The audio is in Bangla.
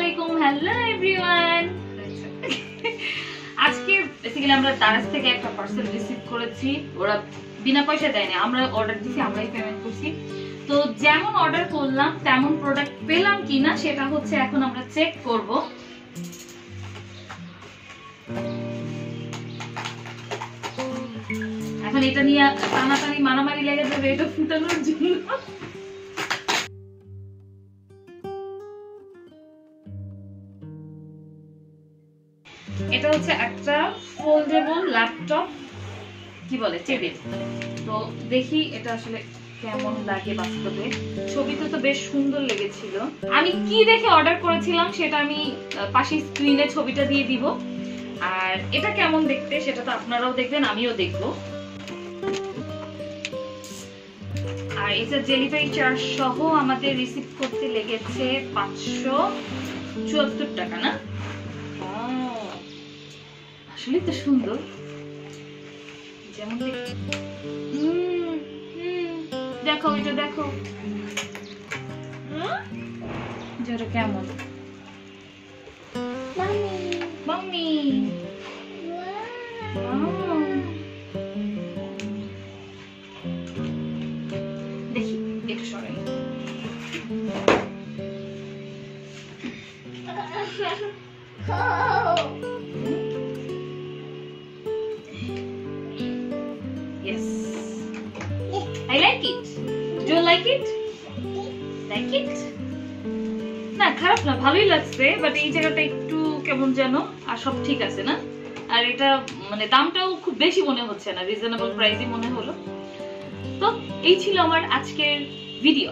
হ্যালো এভরিওয়ান আজকে বেসিক্যালি আমরা দারাজ থেকে একটা পার্সেল রিসিভ করেছি। ওরা বিনা পয়সা দেয়নি, আমরা অর্ডার দিছি, আমরাই পেমেন্ট করছি। তো যেমন অর্ডার করলাম, তেমন প্রোডাক্ট পেলাম কিনা সেটা হচ্ছে এখন আমরা চেক করব। এখন এটা নিয়ে টানাটানি, মারামারি লেগে যাবে, এটা ফুটানোর জন্য। এটা হচ্ছে একটা ফোল্ডেবল ল্যাপটপ কি বলে টেবিল তো দেখি এটা আসলে কেমন লাগে বাস্তবে। ছবিতে তো বেশ সুন্দর লেগেছিল। আমি কি দেখে অর্ডার করেছিলাম সেটা আমি পাশে স্ক্রিনে ছবিটা দিয়ে দিব। আর এটা কেমন দেখতে সেটা তো আপনারাও দেখবেন, আমিও দেখব। আর এটা ডেলিভারি চার্জ সহ আমাদের রিসিভ করতে লেগেছে পাঁচশো চুয়াত্তর টাকা, না? আসলে তো সুন্দর। যেমন দেখো এটা দেখো। ওটা কেমন? মাম্মি। দেখি একটু সরাই। Yes. I like it. Do you like it? Like it? না, খারাপ না, ভালোই লাগছে বাট এই জায়গাটা একটু কেমন যেন, আর সব ঠিক আছে না আর এটা মানে দামটাও খুব বেশি মনে হচ্ছে না রিজনেবল প্রাইসই মনে হলো তো এই ছিল আমার আজকের ভিডিও